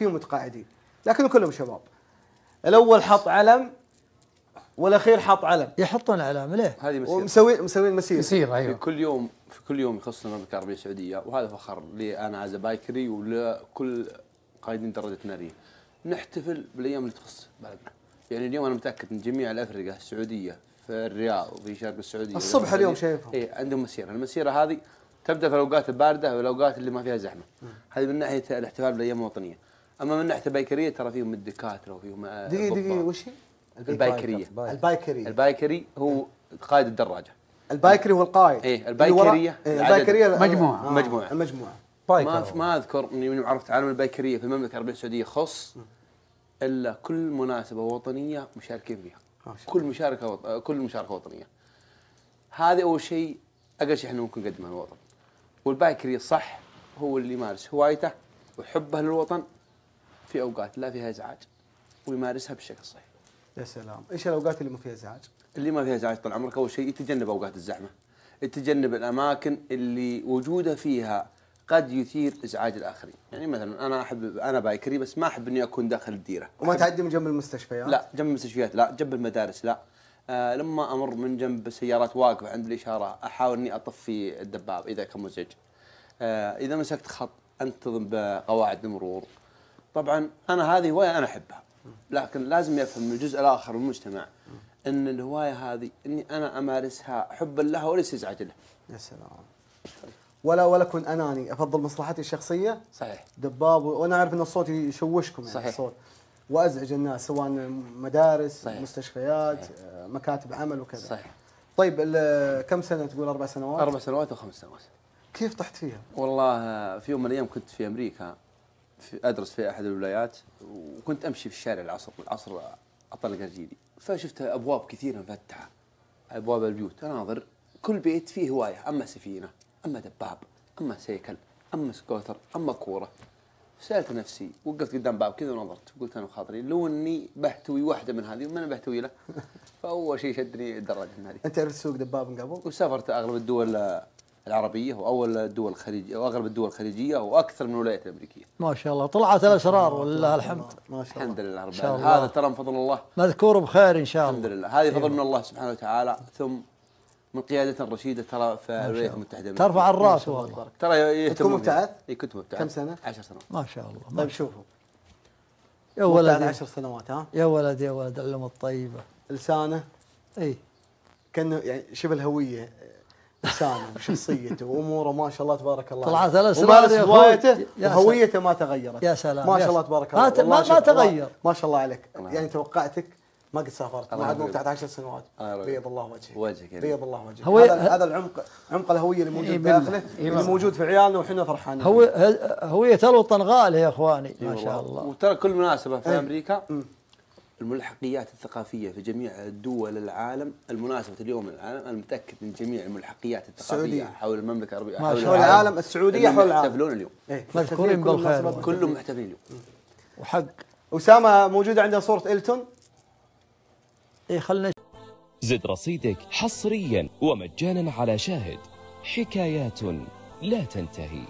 فيهم متقاعدين لكن كلهم شباب. الأول حط علم والأخير حط علم. يحطون علامه ليه؟ هذه مسيرة. ومسوين مسوين مسير يصير في أيوه كل يوم في كل يوم يخصنا المملكه العربيه السعوديه وهذا فخر لي أنا as بايكري ولكل قائدين درجة نارية. نحتفل بالأيام اللي تخص بلدنا. يعني اليوم أنا متأكد إن جميع الأفرقة السعودية في الرياض وفي شرق السعودية الصبح اليوم شايفهم. اي عندهم مسيرة. المسيرة هذه تبدأ في الأوقات الباردة والأوقات اللي ما فيها زحمة. هذه من ناحية الاحتفال بالأيام الوطنية. أما من ناحية البايكرية ترى فيهم الدكاتره وفيهم آه، دقيقة دقيقة. وش هي؟ البايكرية. البايكري البايكري هو قائد الدراجة. البايكري هو القائد. إيه، اللي وراء- البايكرية إيه،. البايكرية مجموعة. آه، مجموعة. المجموعة. ما ما أذكر إني من عرفت عالم البايكرية في المملكة العربية السعودية خص إلا كل مناسبة وطنية مشاركين فيها. كل مشاركة وط... كل مشاركة وطنية. هذه أول شيء أقل شيء إحنا ممكن نقدمه للوطن. والبايكري صح هو اللي يمارس هوايته وحبه للوطن في أوقات لا فيها إزعاج ويمارسها بالشكل الصحيح يا سلام. إيش الأوقات اللي ما فيها إزعاج؟ اللي ما فيها إزعاج طال عمرك أول شيء يتجنب أوقات الزحمة. يتجنب الأماكن اللي وجوده فيها قد يثير إزعاج الآخرين. يعني مثلا أنا أحب أنا بايكري بس ما أحب إني أكون داخل الديرة. وما تعدي من جنب المستشفيات؟ لا جنب المستشفيات لا جنب المدارس لا. آه لما أمر من جنب سيارات واقفة عند الإشارة أحاول إني أطفي الدباب إذا كان مزعج. آه إذا مسكت خط أنتظم بقواعد المرور. طبعا أنا هذه هواية أنا أحبها لكن لازم يفهم الجزء الآخر من المجتمع إن الهواية هذه إني أنا أمارسها حبا لها وليس ازعاجا لها يا سلام ولا ولا اكون أناني أفضل مصلحتي الشخصية صحيح دباب وأنا أعرف إن الصوت يشوشكم يعني صحيح. الصوت وأزعج الناس سواء مدارس صحيح. مستشفيات صحيح. آه، مكاتب عمل وكذا صحيح طيب كم سنة تقول أربع سنوات؟ أربع سنوات أو خمس سنوات كيف طحت فيها؟ والله في يوم من الأيام كنت في أمريكا في أدرس في أحد الولايات وكنت أمشي في الشارع العصر العصر أطلق رجيلي فشفت أبواب كثيرة مفتحة. أبواب البيوت. اناظر كل بيت فيه هواية. أما سفينة أما دباب أما سيكل أما سكوتر أما كورة. سألت نفسي وقفت قدام باب كذا ونظرت. قلت أنا بخاطري لو إني بحتوي واحدة من هذه وما أنا بحتوي له فأول شيء شدني الدراجة هذه أنت عرفت تسوق دباب من قبل؟ وسافرت أغلب الدول العربية واول الدول الخليجية واغلب الدول الخليجية وأكثر من الولايات الأمريكية. ما شاء الله. طلعت الأسرار ولله الحمد. ما شاء الله. الحمد لله رب العالمين. هذا ترى من فضل الله. مذكور بخير إن شاء الحمد الله. لله. هذه فضل من الله سبحانه وتعالى. ثم من قيادة رشيدة ترى في الولايات المتحدة. ترفع الرأس والله. ترى كنت مبتعث؟ اي كنت مبتعث. كم سنة؟ 10 سنوات. ما شاء الله. ما طيب شوفوا. يا ولد. عشر سنوات ها؟ يا ولد يا ولد علم الطيبة. لسانه؟ اي كأنه يعني شبه الهوية. لسانه وشخصيته وأموره ما شاء الله تبارك الله طلعت الأسرار ومارس. هوايته وهويته ما تغيرت يا سلام، ما شاء الله. تبارك الله ما- ما تغير. ما شاء الله عليك يعني توقعتك ما قد سافرت الله بعد ما يبارك. ابتعد 10 سنوات. بيض الله وجهك وجهك بيض الله وجهك هو- هذا هذا العمق عمق الهوية اللي موجود. داخله اللي. موجود في عيالنا وحنا فرحانين هو هوية الوطن غاليه يا إخواني ما شاء. الله وترى كل مناسبة في إيه. الملحقيات الثقافية في جميع دول العالم المناسبة اليوم العالم أنا متأكد من جميع الملحقيات الثقافية السعودية. حول المملكة العربية ما حول شاء حول الله. العالم. السعودية اللي حول العالم. يحتفلون اليوم. إيه. مذكورين بالخير. كلهم محتفلين اليوم. وحق. أسامة موجودة عنده صورة إلتون؟ اي خلنا زد رصيدك حصريا ومجانا على شاهد. حكايات لا تنتهي.